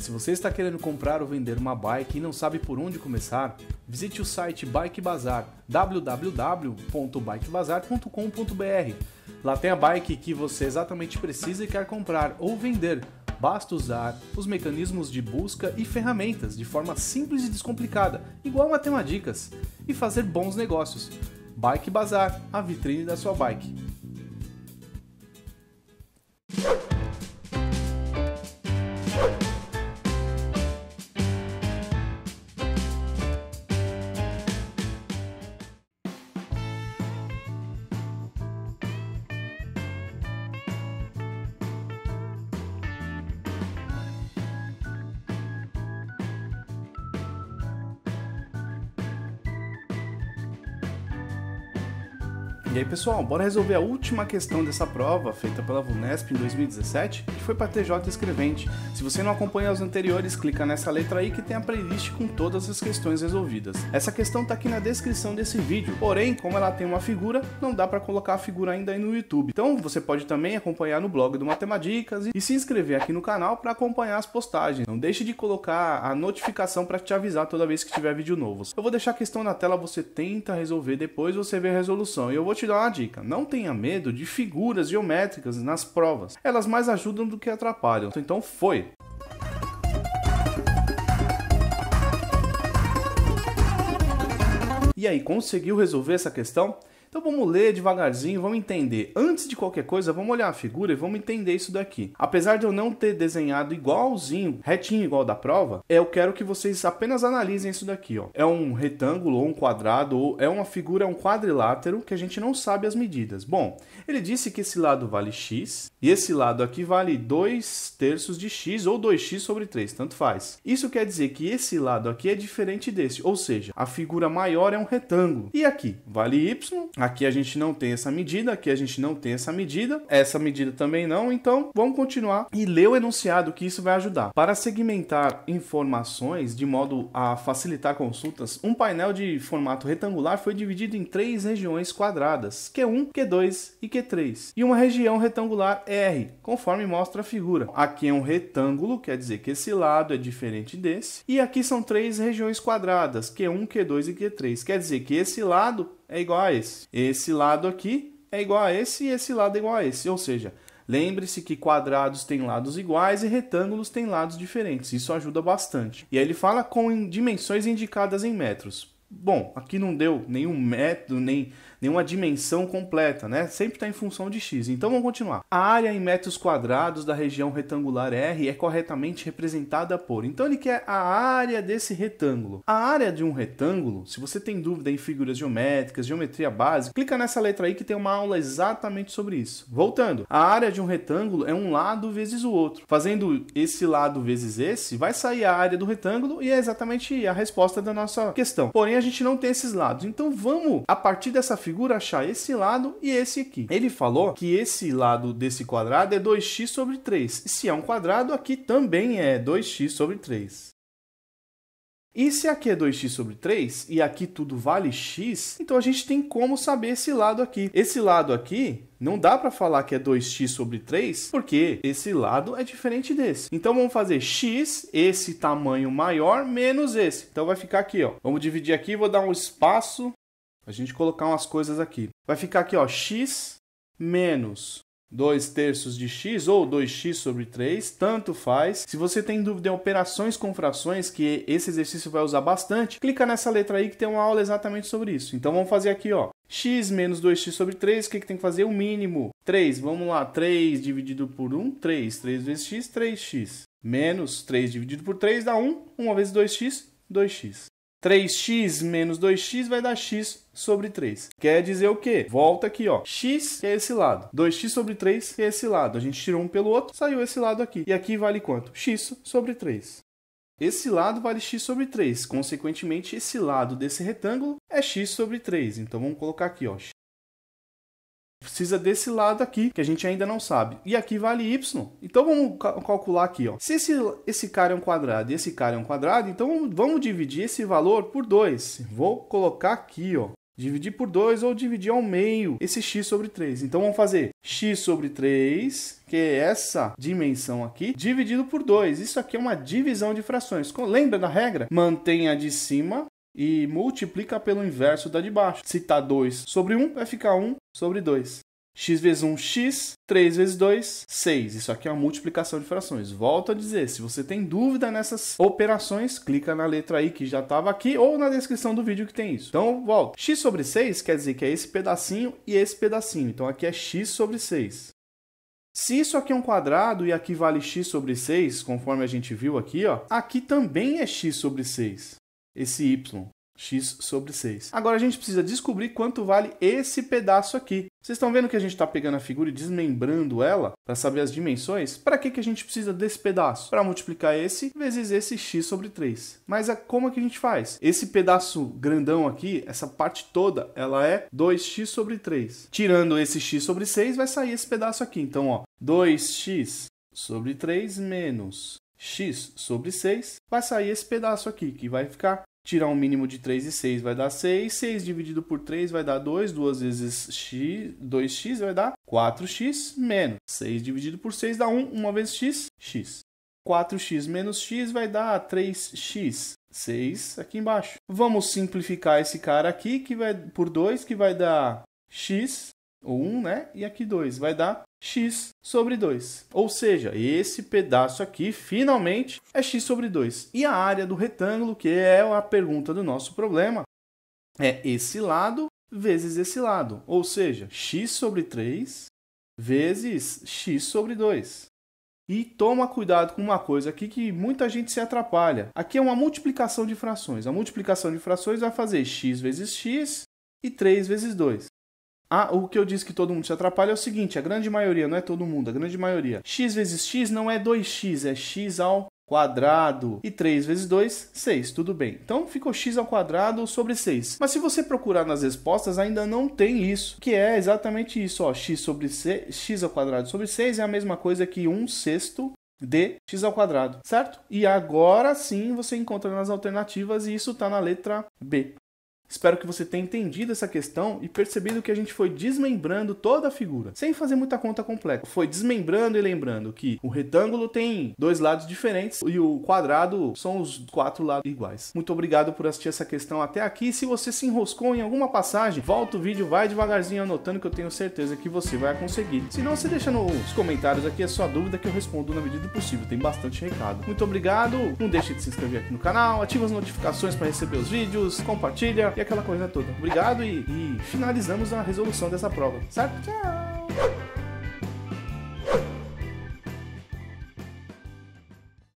Se você está querendo comprar ou vender uma bike e não sabe por onde começar, visite o site Bike Bazar, www.bikebazar.com.br. Lá tem a bike que você exatamente precisa e quer comprar ou vender. Basta usar os mecanismos de busca e ferramentas de forma simples e descomplicada, igual a Matemadicas, e fazer bons negócios. Bike Bazar, a vitrine da sua bike. E aí pessoal, bora resolver a última questão dessa prova feita pela VUNESP em 2017, que foi para TJ Escrevente. Se você não acompanha as anteriores, clica nessa letra aí que tem a playlist com todas as questões resolvidas. Essa questão tá aqui na descrição desse vídeo, porém, como ela tem uma figura, não dá para colocar a figura ainda aí no YouTube. Então você pode também acompanhar no blog do Matemadicas e se inscrever aqui no canal para acompanhar as postagens. Não deixe de colocar a notificação para te avisar toda vez que tiver vídeo novo. Eu vou deixar a questão na tela, você tenta resolver, depois você vê a resolução. E eu vou te dar uma dica: não tenha medo de figuras geométricas nas provas. Elas mais ajudam do que atrapalham. Então foi. E aí, conseguiu resolver essa questão? Então vamos ler devagarzinho, vamos entender. Antes de qualquer coisa, vamos olhar a figura e vamos entender isso daqui. Apesar de eu não ter desenhado igualzinho, retinho igual da prova, eu quero que vocês apenas analisem isso daqui, ó. É um retângulo ou um quadrado ou é uma figura, um quadrilátero que a gente não sabe as medidas. Bom, ele disse que esse lado vale x e esse lado aqui vale 2 terços de x ou 2x sobre 3, tanto faz. Isso quer dizer que esse lado aqui é diferente desse, ou seja, a figura maior é um retângulo. E aqui vale y, Aqui a gente não tem essa medida, aqui a gente não tem essa medida, essa medida também não, então vamos continuar e ler o enunciado que isso vai ajudar. Para segmentar informações de modo a facilitar consultas, um painel de formato retangular foi dividido em três regiões quadradas, Q1, Q2 e Q3, e uma região retangular R, conforme mostra a figura. Aqui é um retângulo, quer dizer que esse lado é diferente desse, e aqui são três regiões quadradas, Q1, Q2 e Q3, quer dizer que esse lado é igual a esse. Esse lado aqui é igual a esse e esse lado é igual a esse. Ou seja, lembre-se que quadrados têm lados iguais e retângulos têm lados diferentes. Isso ajuda bastante. E aí ele fala com dimensões indicadas em metros. Bom, aqui não deu nenhum método, nem nenhuma dimensão completa, né? Sempre está em função de x. Então vamos continuar. A área em metros quadrados da região retangular R é corretamente representada por. Então ele quer a área desse retângulo. A área de um retângulo, se você tem dúvida em figuras geométricas, geometria básica, clica nessa letra aí que tem uma aula exatamente sobre isso. Voltando, a área de um retângulo é um lado vezes o outro. Fazendo esse lado vezes esse, vai sair a área do retângulo e é exatamente a resposta da nossa questão. Porém, a gente não tem esses lados. Então vamos, a partir dessa figura, figura achar esse lado e esse aqui. Ele falou que esse lado desse quadrado é 2x sobre 3. Se é um quadrado, aqui também é 2x sobre 3. E se aqui é 2x sobre 3 e aqui tudo vale x, então a gente tem como saber esse lado aqui. Esse lado aqui não dá para falar que é 2x sobre 3, porque esse lado é diferente desse. Então vamos fazer x, esse tamanho maior, menos esse. Então vai ficar aqui, ó. Vamos dividir aqui, vou dar um espaço a gente colocar umas coisas aqui. Vai ficar aqui, ó, x menos 2 terços de x ou 2x sobre 3, tanto faz. Se você tem dúvida em operações com frações, que esse exercício vai usar bastante, clica nessa letra aí que tem uma aula exatamente sobre isso. Então vamos fazer aqui, ó, x menos 2x sobre 3, o que, que tem que fazer? O mínimo. 3, vamos lá, 3 dividido por 1, 3. 3 vezes x, 3x. Menos 3 dividido por 3 dá 1, 1 vezes 2x, 2x. 3x menos 2x vai dar x sobre 3. Quer dizer o quê? Volta aqui, ó. x é esse lado. 2x sobre 3 que é esse lado. A gente tirou um pelo outro, saiu esse lado aqui. E aqui vale quanto? x sobre 3. Esse lado vale x sobre 3. Consequentemente, esse lado desse retângulo é x sobre 3. Então, vamos colocar aqui, ó. Precisa desse lado aqui, que a gente ainda não sabe. E aqui vale y. Então vamos calcular aqui, ó. Se esse, esse cara é um quadrado e esse cara é um quadrado, então vamos dividir esse valor por 2. Vou colocar aqui, ó. dividir por 2 ou dividir ao meio esse x sobre 3. Então vamos fazer x sobre 3, que é essa dimensão aqui, dividido por 2. Isso aqui é uma divisão de frações. Lembra da regra? Mantenha de cima e multiplica pelo inverso da de baixo. Se está 2 sobre 1, vai ficar 1 sobre 2 x vezes 1, x, 3 vezes 2, 6. Isso aqui é uma multiplicação de frações. Volto a dizer, se você tem dúvida nessas operações, clica na letra aí que já estava aqui ou na descrição do vídeo que tem isso. Então, volto. x sobre 6 quer dizer que é esse pedacinho e esse pedacinho. Então, aqui é x sobre 6. Se isso aqui é um quadrado e aqui vale x sobre 6, conforme a gente viu aqui, ó, aqui também é x sobre 6, esse y x sobre 6. Agora a gente precisa descobrir quanto vale esse pedaço aqui. Vocês estão vendo que a gente está pegando a figura e desmembrando ela para saber as dimensões? Para que, que a gente precisa desse pedaço? Para multiplicar esse vezes esse x sobre 3. Mas como é que a gente faz? Esse pedaço grandão aqui, essa parte toda, ela é 2x sobre 3. Tirando esse x sobre 6, vai sair esse pedaço aqui. Então, ó, 2x sobre 3 menos x sobre 6, vai sair esse pedaço aqui, que vai ficar Tirar um mínimo de 3 e 6 vai dar 6. 6 dividido por 3 vai dar 2. 2 vezes x, 2x vai dar 4x menos. 6 dividido por 6 dá 1. 1 vezes x, x. 4x menos x vai dar 3x. 6 aqui embaixo. Vamos simplificar esse cara aqui que vai por 2, que vai dar x, ou 1, né? E aqui 2 vai dar x sobre 2. Ou seja, esse pedaço aqui, finalmente, é x sobre 2. E a área do retângulo, que é a pergunta do nosso problema, é esse lado vezes esse lado. Ou seja, x sobre 3 vezes x sobre 2. E toma cuidado com uma coisa aqui que muita gente se atrapalha. Aqui é uma multiplicação de frações. A multiplicação de frações vai fazer x vezes x e 3 vezes 2. Ah, o que eu disse que todo mundo se atrapalha é o seguinte, a grande maioria, não é todo mundo, a grande maioria. x vezes x não é 2x, é x ao quadrado. E 3 vezes 2, 6, tudo bem. Então ficou x ao quadrado sobre 6. Mas se você procurar nas respostas, ainda não tem isso, que é exatamente isso, ó, x sobre x ao quadrado sobre 6 é a mesma coisa que 1 sexto de x ao quadrado, certo? E agora sim você encontra nas alternativas e isso está na letra B. Espero que você tenha entendido essa questão e percebido que a gente foi desmembrando toda a figura, sem fazer muita conta complexa. Foi desmembrando e lembrando que o retângulo tem dois lados diferentes e o quadrado são os quatro lados iguais. Muito obrigado por assistir essa questão até aqui. Se você se enroscou em alguma passagem, volta o vídeo, vai devagarzinho anotando que eu tenho certeza que você vai conseguir. Se não, você deixa nos comentários aqui a sua dúvida que eu respondo na medida do possível. Tem bastante recado. Muito obrigado. Não deixe de se inscrever aqui no canal, ativa as notificações para receber os vídeos, compartilha aquela coisa toda. Obrigado e, e finalizamos a resolução dessa prova, certo? Tchau!